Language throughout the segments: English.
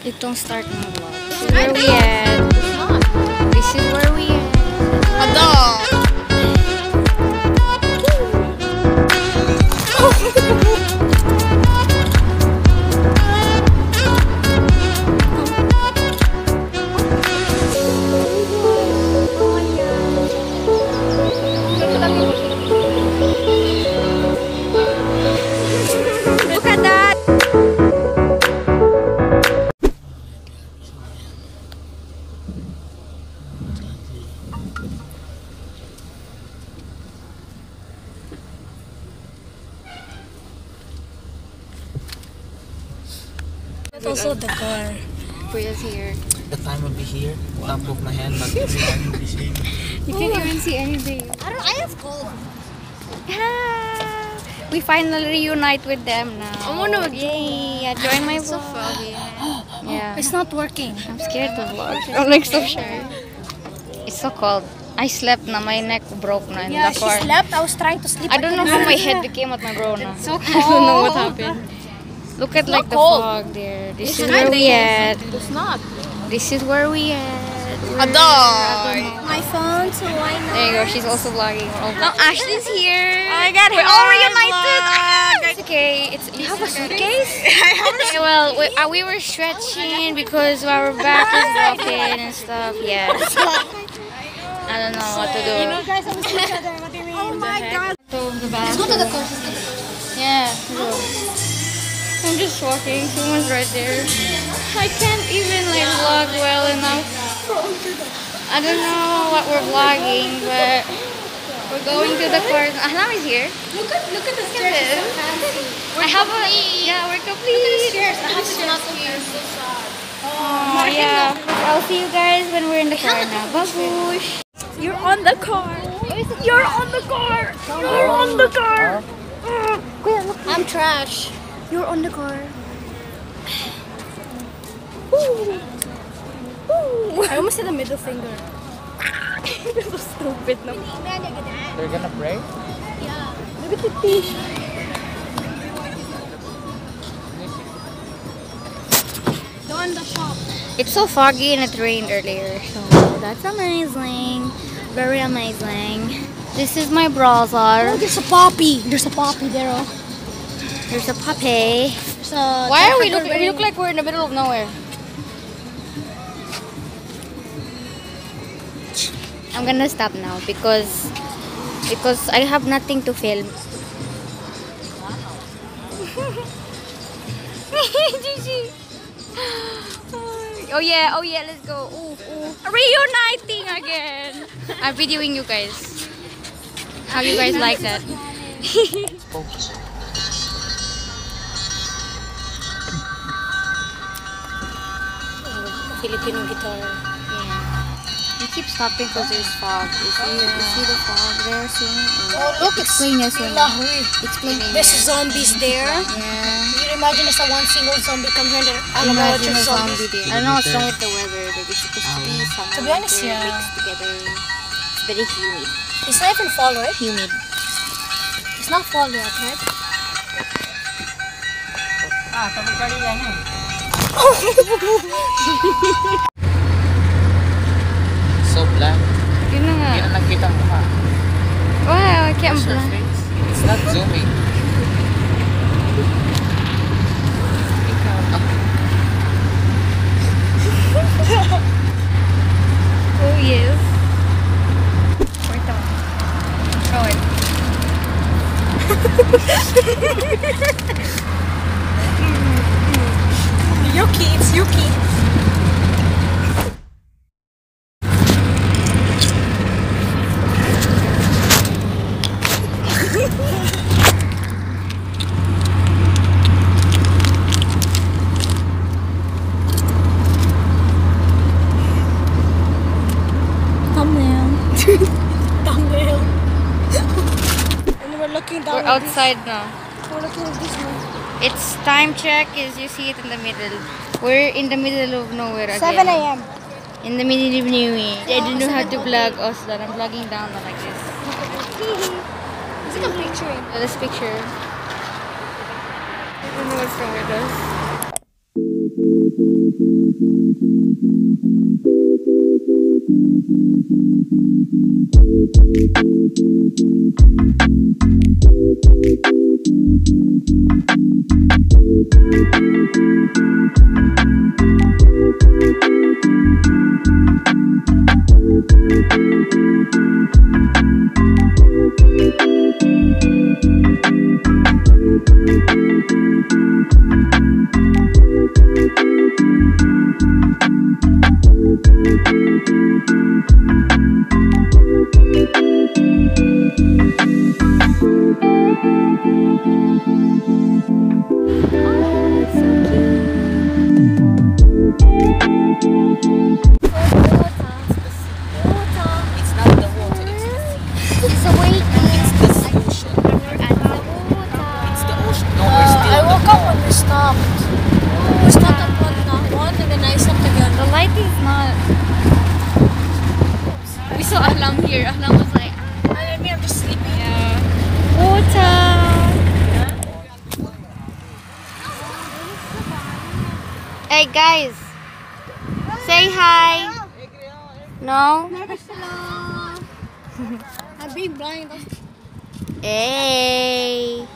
Itong start ng vlog. This is where we at. This is where we at. Ada! The time will be here. Top of my hand, but the time will be here. You can't even see anything. I don't. I have cold. Ah, we finally reunite with them now. I wanna. Yay! Yeah, join my It's so vlog. foggy. Yeah. It's not working. I'm scared to vlog. I'm like so shy. It's so cold. I slept na. My neck broke na in Yeah, the she slept. I was trying to sleep. I don't know how my head became at my bro na. I don't know what happened. Look at like the cold. fog there. This It's is where we at. It's not. This is where we at. We're- Adoy! My phone, so why not? There you go. She's also vlogging. All Now Ashley's here. Oh my god, We're all reunited. Ah, it's okay. It's you have a suitcase. okay, well, we, uh, we were stretching because our back is broken and stuff. Yeah. I don't know what to do. guys always see each other. What do you mean? Oh my god. So the Let's go to the car. Yeah. go. I'm just walking. Someone's right there. I can't even like vlog well enough. I don't know what we're vlogging, but we're going to the car. Ahlam is here. Look at look at the Look at this. I have a yeah, we're complete. stairs. I have to not here. So sad. Oh yeah. I'll see you guys when we're in the car now. Babush. You're on the car. You're on the car. You're on the car. I'm trash. You're on the car. I almost said the middle finger. so stupid. No. They're gonna pray? Yeah. Look at the fish. Go the shop. It's so foggy and it rained earlier, so that's amazing. Very amazing. This is my Oh, there's a poppy. There's a poppy there. Oh. There's a puppy. There's a Why are we looking? We look like we're in the middle of nowhere. I'm gonna stop now because because I have nothing to film. Oh yeah, oh yeah, let's go. Ooh, ooh. Reuniting again. I'm videoing you guys. How you guys like that? Filipino guitar. Yeah. We keep stopping because there's fog. You see, you see the fog there swimming? Oh, look, it's Explain yes swimming. Lahui. Explain There's zombies there. Yeah. You imagine there's a one single zombie come here and then I don't know what your a zombie zombies. there. I don't know what's wrong with the weather. Like it's supposed to be summer. To be honest, winter yeah. Mixed together. It's very humid. It's not even fall, right? Humid. It's not fall yet, right? Ah, tapos ka rin yan eh. So blank. Yun na nga. Hindi na nakita ang mukha. Wow, I can't What's your believe. face? It's not zooming. Oh yes. Wait a Oh wait. Yuki, it's Yuki. Thumbnail. Thumbnail. and we're looking down. We're at this- outside now. We're looking at this one. It's time check as you see it in the middle. We're in the middle of nowhere again. 7 a.m. In the middle of nowhere. I don't know how to vlog us that I'm vlogging down like this. It's like a picture. This picture. I don't know what's wrong with us. It's thank you Ahlam here. Ahlam was like, ah. I mean, I'm just sleeping. yeah. Water. Hey guys, say hi. No. I'm being blind. Hey.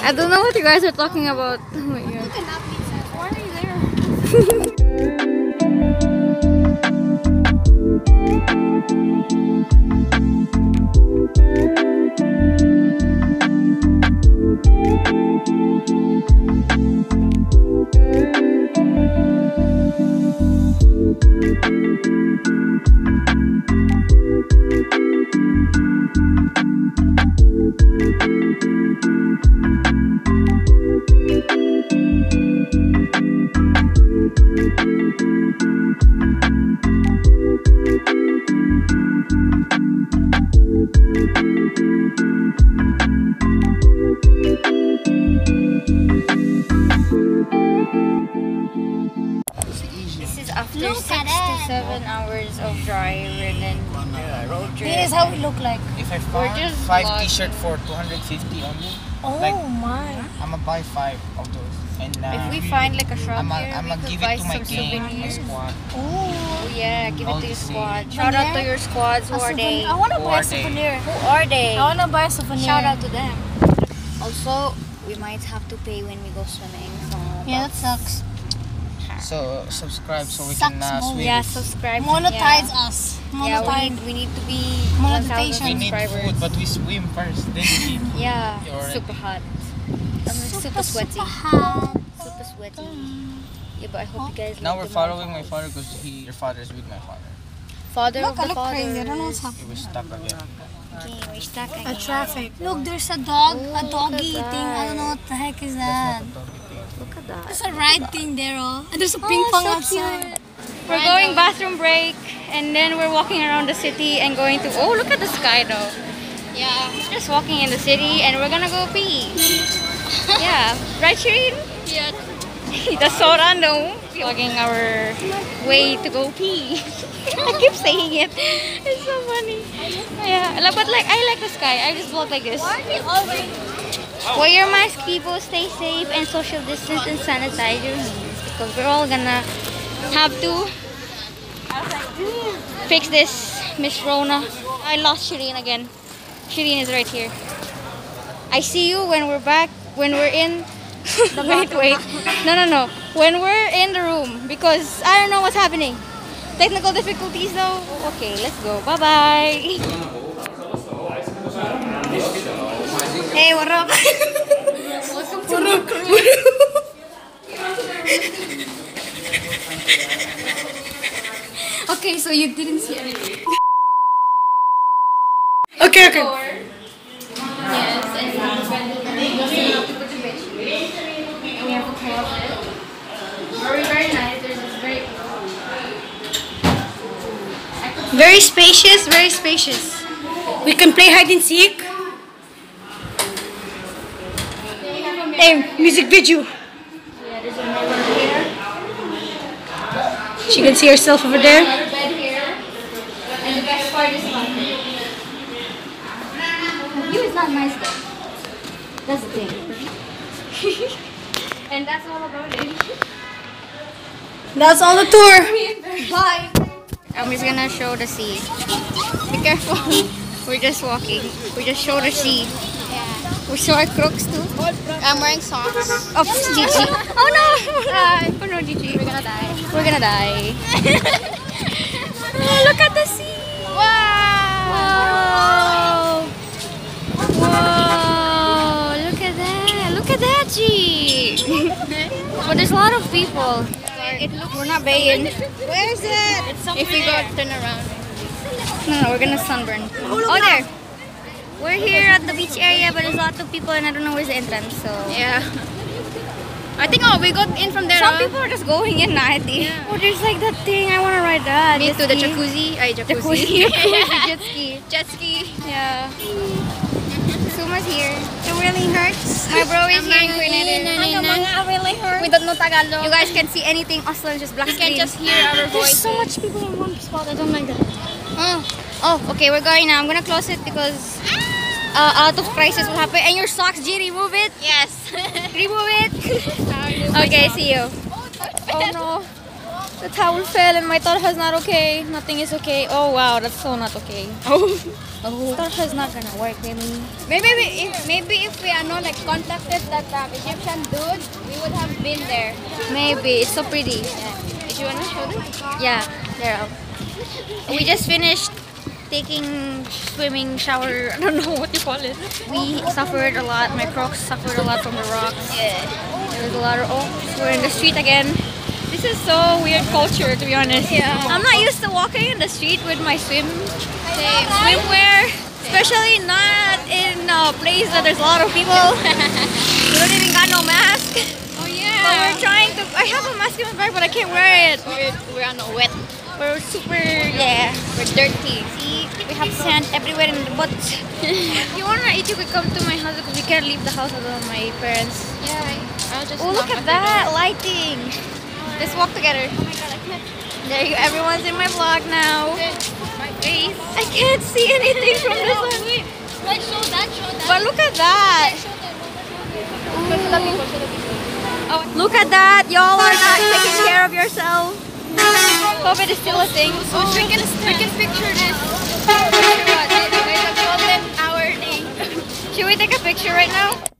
I don't know what you guys are talking about. Oh my god. Why are you there? This after Look six to seven hours of driving and uh, road trip. This is how we look like. If I We're just five t-shirt for 250 only, Oh Like- my. I'ma buy five of those. And uh, If we find like a shop I'ma, here, I'ma we could give buy it to my some gang, my souvenirs. squad. Oh. Oh yeah, give All it to your squad. same. Shout out to your squads. Who A are souvenir. they? I want to Who buy a are they? souvenir. Who are they? I want to buy a souvenir. Shout out to them. Also, we might have to pay when we go swimming. So Yeah, that sucks. So subscribe so we Sucks can uh, more. swim. yeah, subscribe. Monetize yeah. us. Yeah, we Monetize. need, we need to be Monetization. 1,000 We need subscribers. food, but we swim first. Then we eat. Yeah, You're already- super hot. I'm super, sweaty. Super hot. Super sweaty. Oh. Yeah, but I hope you guys Now like we're the following my father because he, your father is with my father. Father Look, of I the look father. crazy. I don't know what's happening. He was stuck again. Okay, we're stuck A traffic. Look, there's a dog. Oh, a look doggy thing. I don't know what the heck is that. not a doggy thing. Look at that. There's a ride thing there, oh. And there's a oh, ping Oh, pong so outside. cute. We're going bathroom break and then we're walking around the city and going to oh look at the sky though. Yeah. We're just walking in the city and we're gonna go pee. Yeah. Right Shireen? Yeah. That's so random. Vlogging our way to go pee. I keep saying it. It's so funny. Yeah. But like I like the sky. I just vlog like this. Wear your mask, people. Stay safe and social distance and sanitize your hands because we're all gonna have to fix this Miss Rona. I lost Shireen again. Shireen is right here. I see you when we're back. When we're in. wait, wait. No, no, no. When we're in the room because I don't know what's happening. Technical difficulties though. Okay, let's go. Bye bye. Hey, what up? Welcome to crew. okay, so you didn't see anything. Okay, okay. Yes, and we have a bedroom. And we have a closet. Very, very nice. There's this very Very spacious, very spacious. We can play hide and seek. Hey, music video. yeah, there's another here. She can see herself over there. Another bed here. And the best part is fun. The view is not nice though. That's the thing. and that's all about it. That's all the tour. Bye. I'm just gonna show the sea. Be careful. We're just walking. We just show the sea. Yeah. We show our Crocs too. I'm wearing socks. Of Gigi. Oh no! Oh no, Gigi. We're gonna die. We're gonna die. oh, look at the sea! Wow! Whoa! Look at that! Look at that, G! but there's a lot of people. It looks we're not baying. Where is it? If we go turn around. No, no, we're gonna sunburn. Oh, oh there. We're here at the beach area, but there's a lot of people, and I don't know where's the entrance. So Yeah. I think oh we got in from there. some huh? people are just going in, I think. Oh, there's like that thing. I wanna ride that. Me Jet to the ski. jacuzzi. Ay, Jacuzzi. jacuzzi. Jacuzzi. Jet ski. Jet ski. Yeah. Suma's here. It really hurts. My bro is here in Grenada. really hurts. We don't know Tagalog. You guys can see anything. Also, just black You can just hear our There's so much people in one spot. I don't like that. Oh, oh, okay. We're going now. I'm gonna close it because uh, out of crisis will happen. And your socks, G, remove it. Yes. Remove it. okay, see you. Oh no. The towel fell and my tarha is not okay. Nothing is okay. Oh wow, that's so not okay. Oh. Tarha is not gonna work, maybe. Maybe we, if maybe if we are not like contacted that um, Egyptian dude, we would have been there. Maybe it's so pretty. Did you wanna show them? Yeah, there. We just finished taking swimming shower. I don't know what you call it. We suffered a lot. My Crocs suffered a lot from the rocks. Yeah. There's a lot of oh, we're in the street again. This is so weird culture to be honest. Yeah. I'm not used to walking in the street with my swim swimwear, especially not in a place that there's a lot of people. we don't even got no mask. Oh yeah. But we're trying to. I have a mask in my bag, but I can't wear it. We're, we're on a wet. We're super, yeah. We're dirty. See, we have sand everywhere in the butt. if you wanna eat, you could come to my house because we can't leave the house without my parents. Yeah. I'll just Oh, look at that lighting. Let's walk together. Oh my god, I can't. There you go. Everyone's in my vlog now. My face. I can't see anything from the sun. Like show that, show that. But look at that. Show the people, show the people. Oh, look at that. Y'all are not taking care of yourself. COVID is still a thing. Oh, we can, we can picture this. Picture what? There's a golden hour thing. Should we take a picture right now?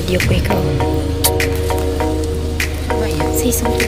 video của cô vậy ạ, xin xong